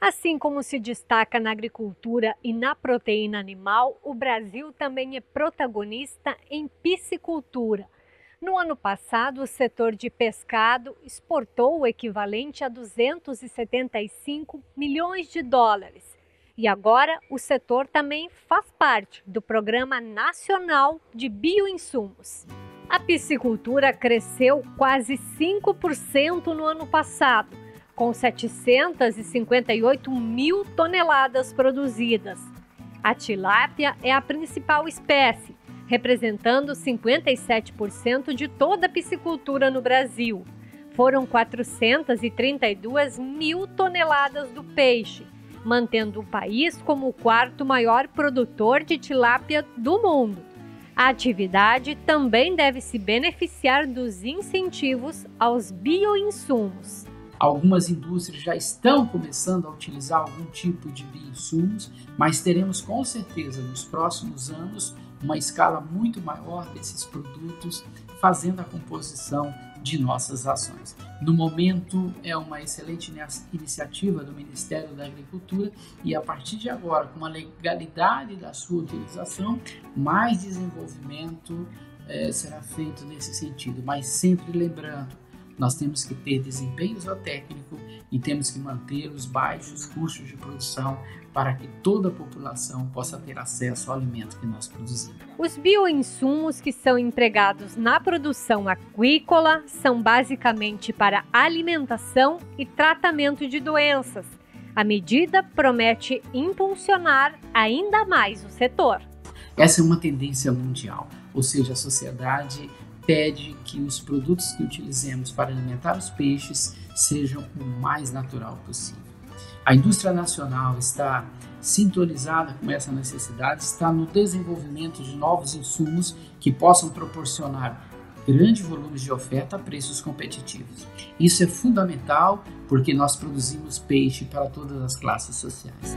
Assim como se destaca na agricultura e na proteína animal, o Brasil também é protagonista em piscicultura. No ano passado, o setor de pescado exportou o equivalente a 275 milhões de dólares. E agora o setor também faz parte do Programa Nacional de Bioinsumos. A piscicultura cresceu quase 5% no ano passado com 758 mil toneladas produzidas. A tilápia é a principal espécie, representando 57% de toda a piscicultura no Brasil. Foram 432 mil toneladas do peixe, mantendo o país como o quarto maior produtor de tilápia do mundo. A atividade também deve se beneficiar dos incentivos aos bioinsumos. Algumas indústrias já estão começando a utilizar algum tipo de bioinsumos, mas teremos com certeza nos próximos anos uma escala muito maior desses produtos fazendo a composição de nossas ações. No momento, é uma excelente iniciativa do Ministério da Agricultura e a partir de agora, com a legalidade da sua utilização, mais desenvolvimento é, será feito nesse sentido, mas sempre lembrando nós temos que ter desempenho zootécnico e temos que manter os baixos custos de produção para que toda a população possa ter acesso ao alimento que nós produzimos. Os bioinsumos que são empregados na produção aquícola são basicamente para alimentação e tratamento de doenças. A medida promete impulsionar ainda mais o setor. Essa é uma tendência mundial, ou seja, a sociedade pede que os produtos que utilizemos para alimentar os peixes sejam o mais natural possível. A indústria nacional está sintonizada com essa necessidade, está no desenvolvimento de novos insumos que possam proporcionar grande volume de oferta a preços competitivos. Isso é fundamental porque nós produzimos peixe para todas as classes sociais.